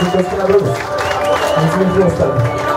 patrocinadores. Vamos nos gostando.